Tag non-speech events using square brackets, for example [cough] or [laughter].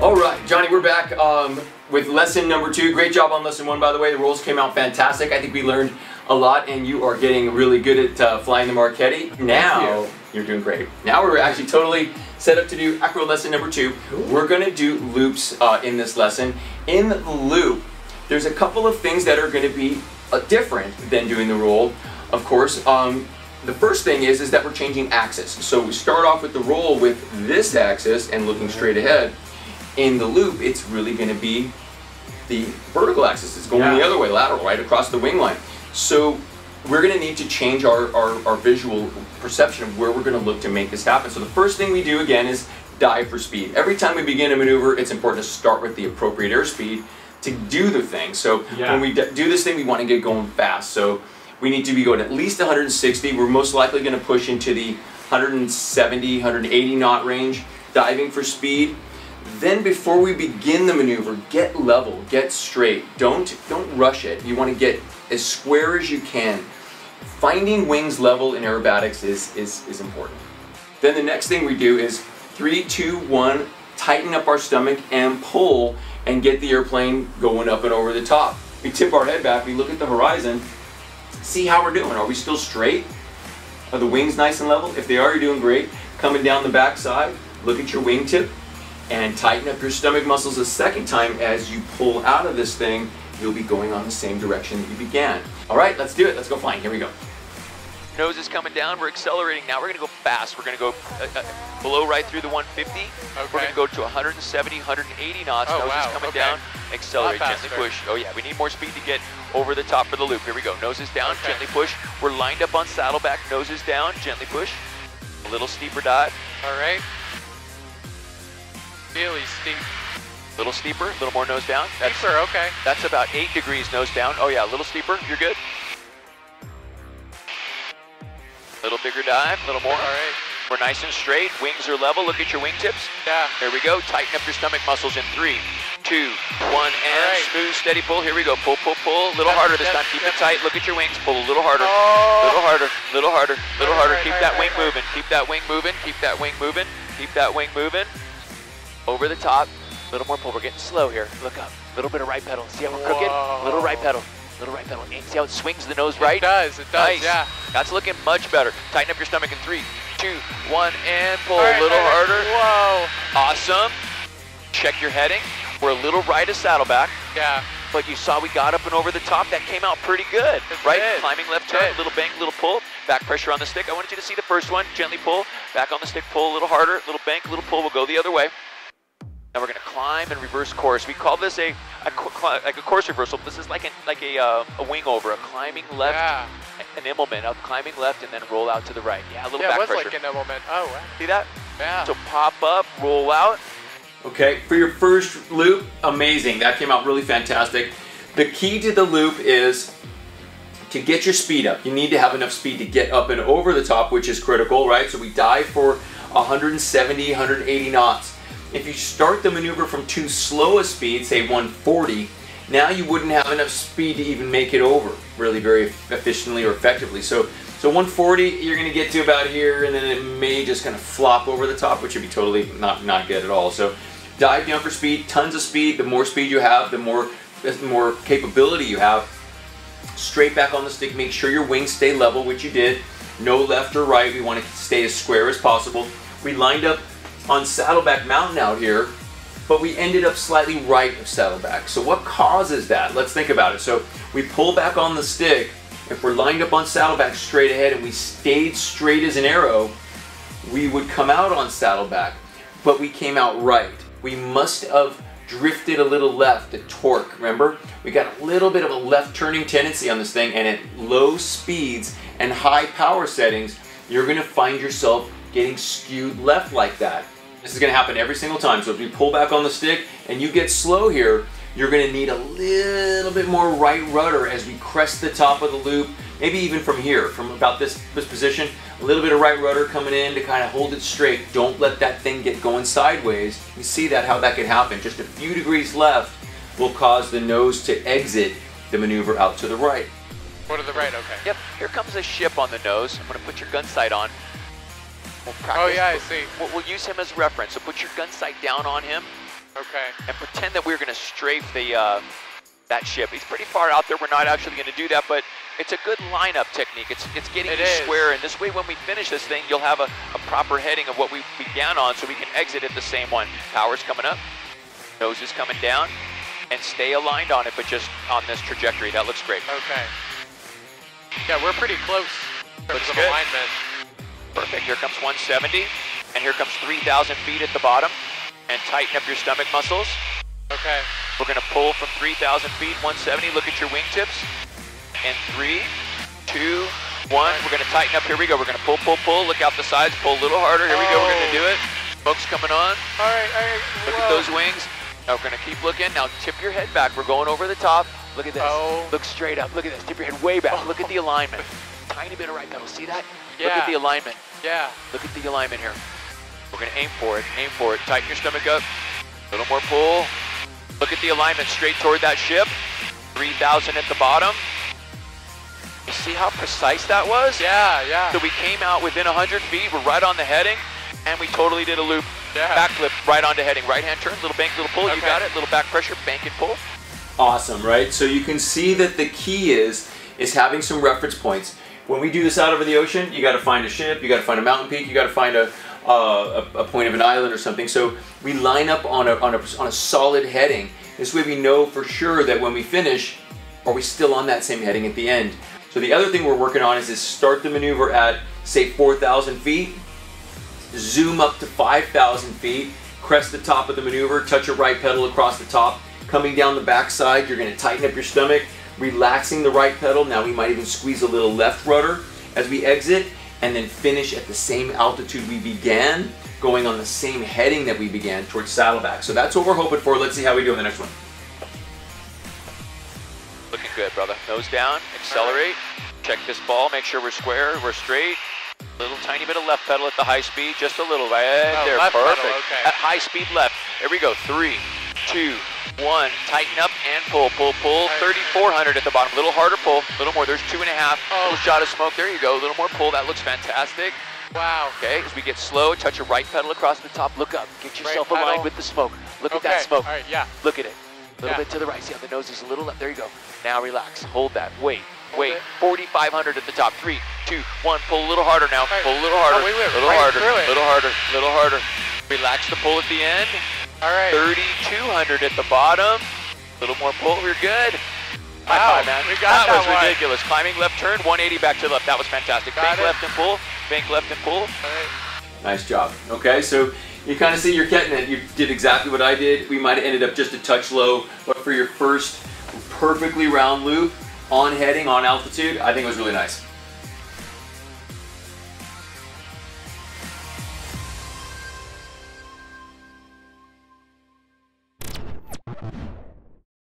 All right, Johnny, we're back um, with lesson number two. Great job on lesson one, by the way. The rolls came out fantastic. I think we learned a lot, and you are getting really good at uh, flying the Marchetti. Now, you. are doing great. Now we're actually totally set up to do acro lesson number two. We're gonna do loops uh, in this lesson. In the loop, there's a couple of things that are gonna be uh, different than doing the roll. Of course, um, the first thing is, is that we're changing axis. So we start off with the roll with this axis and looking straight ahead. In the loop, it's really going to be the vertical axis. It's going yeah. the other way, lateral, right across the wing line. So we're going to need to change our, our, our visual perception of where we're going to look to make this happen. So the first thing we do, again, is dive for speed. Every time we begin a maneuver, it's important to start with the appropriate airspeed to do the thing. So yeah. when we do this thing, we want to get going fast. So we need to be going at least 160. We're most likely going to push into the 170, 180 knot range, diving for speed. Then before we begin the maneuver, get level, get straight. Don't, don't rush it. You want to get as square as you can. Finding wings level in aerobatics is, is, is important. Then the next thing we do is three, two, one, tighten up our stomach and pull and get the airplane going up and over the top. We tip our head back, we look at the horizon, see how we're doing. Are we still straight? Are the wings nice and level? If they are, you're doing great. Coming down the back side, look at your wingtip and tighten up your stomach muscles a second time as you pull out of this thing. You'll be going on the same direction that you began. All right, let's do it. Let's go flying. Here we go. Nose is coming down. We're accelerating now. We're going to go fast. We're going to go uh, uh, below right through the 150. Okay. We're going to go to 170, 180 knots. Oh, Nose wow. is coming okay. down. Accelerate, gently push. Oh yeah, we need more speed to get over the top of the loop. Here we go. Nose is down, okay. gently push. We're lined up on saddleback. Nose is down, gently push. A little steeper dive. All right. Really steep. Little steeper, a little more nose down. That's, steeper, okay. That's about eight degrees nose down. Oh yeah, a little steeper. You're good. Little bigger dive, a little more. All right. We're nice and straight. Wings are level. Look at your wingtips. Yeah. There we go. Tighten up your stomach muscles in three, two, one, and right. smooth, steady pull. Here we go. Pull, pull, pull. A little harder this time. Keep it tight. Look at your wings. Pull a little harder. Oh. Little harder. Little harder. Little harder. Right, Keep right, that wing moving. Keep that wing moving. Keep that wing moving. Keep that wing moving. Over the top. A little more pull. We're getting slow here. Look up. A little bit of right pedal. See how we're crooked? Little right pedal. Little right pedal. See how it swings the nose right? It does, it does, nice. yeah. That's looking much better. Tighten up your stomach in three, two, one, and pull right, a little right, harder. Whoa. Awesome. Check your heading. We're a little right of saddleback. Yeah. But you saw we got up and over the top. That came out pretty good. It right? Did. Climbing left turn, little bank, little pull. Back pressure on the stick. I wanted you to see the first one. Gently pull. Back on the stick, pull a little harder. Little bank, little pull. We'll go the other way. Now we're going to climb and reverse course. We call this a, a like a course reversal. This is like a, like a, uh, a wing over, a climbing left, yeah. an immelman of climbing left and then roll out to the right. Yeah, a little yeah, back it was pressure. like an immelman. Oh, wow. See that? Yeah. So pop up, roll out. Okay, for your first loop, amazing. That came out really fantastic. The key to the loop is to get your speed up. You need to have enough speed to get up and over the top, which is critical, right? So we dive for 170, 180 knots. If you start the maneuver from too slow a speed, say 140, now you wouldn't have enough speed to even make it over really very efficiently or effectively. So, so 140, you're going to get to about here, and then it may just kind of flop over the top, which would be totally not, not good at all. So dive down for speed, tons of speed. The more speed you have, the more, the more capability you have. Straight back on the stick, make sure your wings stay level, which you did. No left or right, we want to stay as square as possible. We lined up on Saddleback Mountain out here, but we ended up slightly right of Saddleback. So what causes that? Let's think about it. So we pull back on the stick. If we're lined up on Saddleback straight ahead and we stayed straight as an arrow, we would come out on Saddleback, but we came out right. We must have drifted a little left at torque, remember? We got a little bit of a left turning tendency on this thing and at low speeds and high power settings, you're gonna find yourself getting skewed left like that. This is going to happen every single time. So if you pull back on the stick and you get slow here, you're going to need a little bit more right rudder as we crest the top of the loop, maybe even from here, from about this, this position, a little bit of right rudder coming in to kind of hold it straight. Don't let that thing get going sideways. You see that, how that can happen. Just a few degrees left will cause the nose to exit the maneuver out to the right. What to the right, okay. Yep, here comes a ship on the nose. I'm gonna put your gun sight on. We'll oh yeah, I see. We'll, we'll, use him as reference. So put your gun sight down on him. Okay. and pretend that we're going to strafe the uh, that ship. He's pretty far out there. We're not actually going to do that, but it's a good lineup technique. It's it's getting It you is. square, and this way, when we finish this thing, you'll have a, a proper heading of what we began on, so we can exit at the same one. Power's coming up, nose is coming down, and stay aligned on it, but just on this trajectory. That looks great. Okay. Yeah, we're pretty close in terms Looks of good. alignment. Perfect. Here comes 170, and here comes 3,000 feet at the bottom, and tighten up your stomach muscles. Okay. We're gonna pull from 3,000 feet, 170. Look at your wingtips. And three, two, one. We're gonna tighten up. Here we go. We're gonna pull, pull, pull. Look out the sides. Pull a little harder. Here we go. We're gonna do it. Smoke's coming on. All right, all right. Look whoa. at those wings. Now we're gonna keep looking. Now tip your head back. We're going over the top. Look at this. Oh. Look straight up. Look at this. Tip your head way back. Look at the [laughs] alignment. Tiny bit of right pedal. See that? Yeah. Look at the alignment. Yeah. Look at the alignment here. We're gonna aim for it, aim for it. Tighten your stomach up. A little more pull. Look at the alignment straight toward that ship. 3,000 at the bottom. You see how precise that was? Yeah, yeah. So we came out within 100 feet, we're right on the heading, and we totally did a loop. Yeah. Backflip right onto heading. Right hand turn, little bank, little pull. You got it. Little back pressure, bank and pull. Awesome, right? So you can see that the key is is having some reference points. When we do this out over the ocean, you got to find a ship, you got to find a mountain peak, you got to find a, uh, a a point of an island or something. So we line up on a, on a on a solid heading. This way we know for sure that when we finish, are we still on that same heading at the end? So the other thing we're working on is is start the maneuver at say 4,000 feet, zoom up to 5,000 feet, crest the top of the maneuver, touch your right pedal across the top. Coming down the backside, you're going to tighten up your stomach, relaxing the right pedal. Now we might even squeeze a little left rudder as we exit, and then finish at the same altitude we began, going on the same heading that we began towards Saddleback. So that's what we're hoping for. Let's see how we do in the next one. Looking good, brother. Nose down, accelerate. Check this ball, make sure we're square, we're straight. Little tiny bit of left pedal at the high speed, just a little right Oh, there. left pedal, Perfect. okay. At high speed left. Here we go. Three, two, one. Tighten up and pull, pull, pull. 3,400 at the bottom. A little harder pull. A little more. There's two and a half. Oh. Little shot of smoke. There you go. A little more pull. That looks fantastic. Wow. Okay, as we get slow, touch your right pedal across the top. Look up. Get yourself Right aligned pedal. with the smoke. Look okay. at that smoke. All right, yeah. Look at it. A little Yeah. bit to the right. See how the nose is a little left. There you go. Now relax. Hold that. Wait. Hold Wait. 4,500 at the top. Three, two, one. Pull a little harder now. right. Pull a little harder. Oh, we went little right harder. Little harder. Little harder. Relax the pull at the end. All right. 3,200 at the bottom. A little more pull. We're good. High Wow, five, man. we got that was one. ridiculous. Climbing left turn, 180 back to the left. That was fantastic. Got Bank it. left and pull. Bank left and pull. All right. Nice job. Okay, so you kind of see you're getting it. You did exactly what I did. We might have ended up just a touch low, but for your first perfectly round loop on heading, on altitude, I think it was really nice.